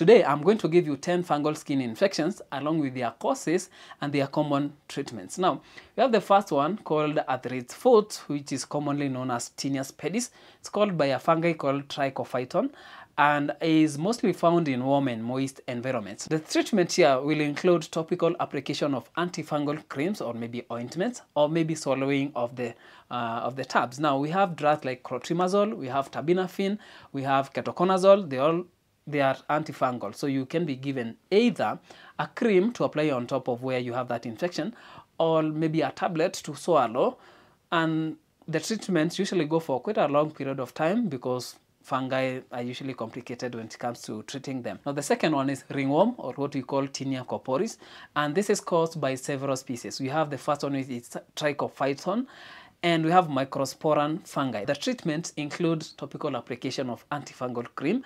Today, I'm going to give you 10 fungal skin infections along with their causes and their common treatments. Now, we have the first one called athlete's foot, which is commonly known as tinea pedis. It's called by a fungi called trichophyton and is mostly found in warm and moist environments. The treatment here will include topical application of antifungal creams or maybe ointments or maybe swallowing of the uh, of the tabs. Now we have drugs like clotrimazole, we have terbinafine, we have ketoconazole. They all they are antifungal. So you can be given either a cream to apply on top of where you have that infection or maybe a tablet to swallow and the treatments usually go for quite a long period of time because fungi are usually complicated when it comes to treating them. Now the second one is ringworm or what we call Tinea corporis and this is caused by several species. We have the first one which is Trichophyton and we have Microsporum fungi. The treatments include topical application of antifungal cream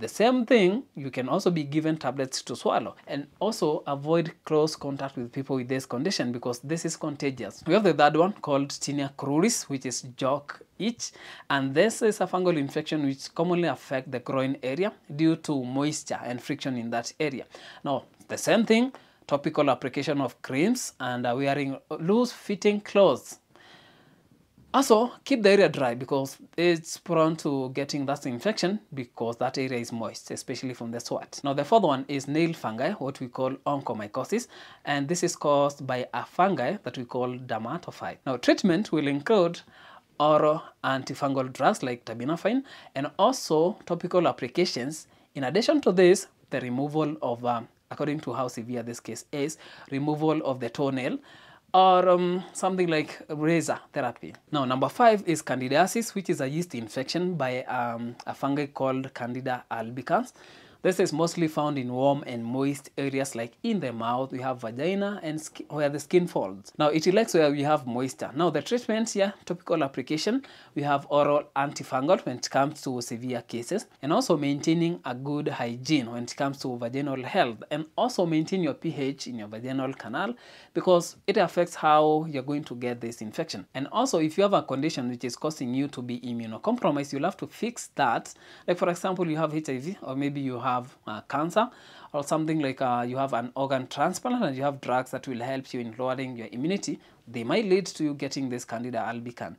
the same thing, you can also be given tablets to swallow and also avoid close contact with people with this condition because this is contagious. We have the third one called Tinea cruris, which is jock itch, and this is a fungal infection which commonly affect the groin area due to moisture and friction in that area. Now, the same thing, topical application of creams and wearing loose fitting clothes also, keep the area dry because it's prone to getting that infection because that area is moist, especially from the sweat. Now, the fourth one is nail fungi, what we call onychomycosis, and this is caused by a fungi that we call dermatophyte. Now, treatment will include oral antifungal drugs like terbinafine and also topical applications. In addition to this, the removal of, um, according to how severe this case is, removal of the toenail, or um, something like laser therapy. Now, number five is candidiasis, which is a yeast infection by um, a fungi called Candida albicans. This is mostly found in warm and moist areas like in the mouth, we have vagina and where the skin folds. Now it likes where we have moisture. Now the treatment here, topical application, we have oral antifungal when it comes to severe cases and also maintaining a good hygiene when it comes to vaginal health and also maintain your pH in your vaginal canal because it affects how you're going to get this infection. And also if you have a condition which is causing you to be immunocompromised, you'll have to fix that. Like for example, you have HIV or maybe you have have uh, cancer or something like uh, you have an organ transplant and you have drugs that will help you in lowering your immunity, they might lead to you getting this Candida albicans.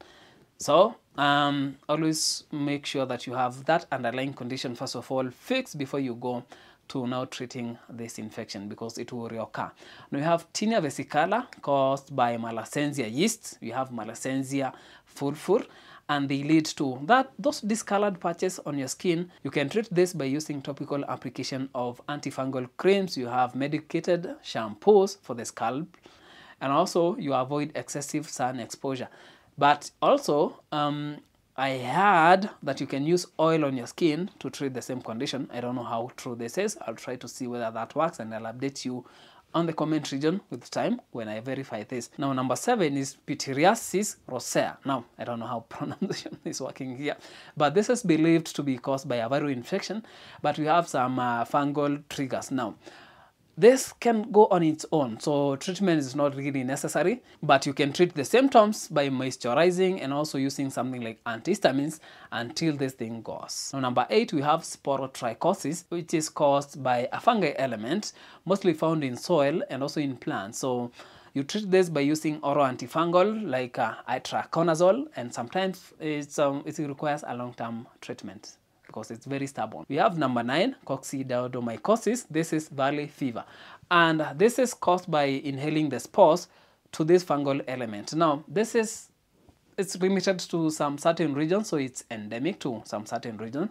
So um, always make sure that you have that underlying condition first of all fixed before you go to now treating this infection because it will reoccur. Now we have tinea versicolor caused by Malassezia yeast. We have Malassezia furfur and they lead to that those discolored patches on your skin. You can treat this by using topical application of antifungal creams. You have medicated shampoos for the scalp and also you avoid excessive sun exposure. But also, um, I heard that you can use oil on your skin to treat the same condition. I don't know how true this is. I'll try to see whether that works and I'll update you on the comment region with time when I verify this. Now, number seven is pityriasis rosea. Now, I don't know how pronunciation is working here, but this is believed to be caused by a viral infection, but we have some uh, fungal triggers. Now, this can go on its own, so treatment is not really necessary, but you can treat the symptoms by moisturizing and also using something like antihistamines until this thing goes. Now, number eight, we have sporotrichosis, which is caused by a fungi element, mostly found in soil and also in plants. So you treat this by using oral antifungal like uh, itraconazole, and sometimes it's, um, it requires a long-term treatment because it's very stubborn. We have number nine, coccidioidomycosis. This is valley fever. And this is caused by inhaling the spores to this fungal element. Now, this is it's limited to some certain regions, so it's endemic to some certain regions.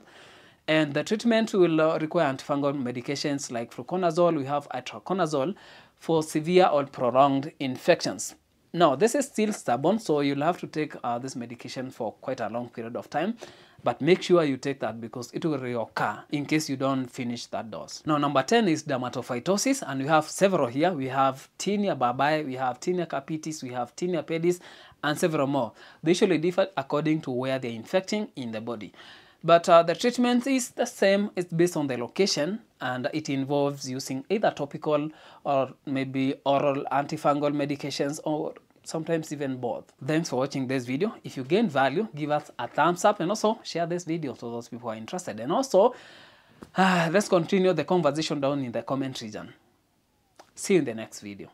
And the treatment will uh, require antifungal medications like fluconazole. We have itraconazole for severe or prolonged infections. Now, this is still stubborn, so you'll have to take uh, this medication for quite a long period of time. But make sure you take that because it will reoccur in case you don't finish that dose. Now, number 10 is dermatophytosis, and we have several here. We have Tinea barbae, we have Tinea capitis, we have Tinea pedis, and several more. They usually differ according to where they're infecting in the body. But uh, the treatment is the same, it's based on the location and it involves using either topical or maybe oral antifungal medications or sometimes even both. Thanks for watching this video. If you gain value, give us a thumbs up and also share this video to those people who are interested. And also, Ah, let's continue the conversation down in the comment region. See you in the next video.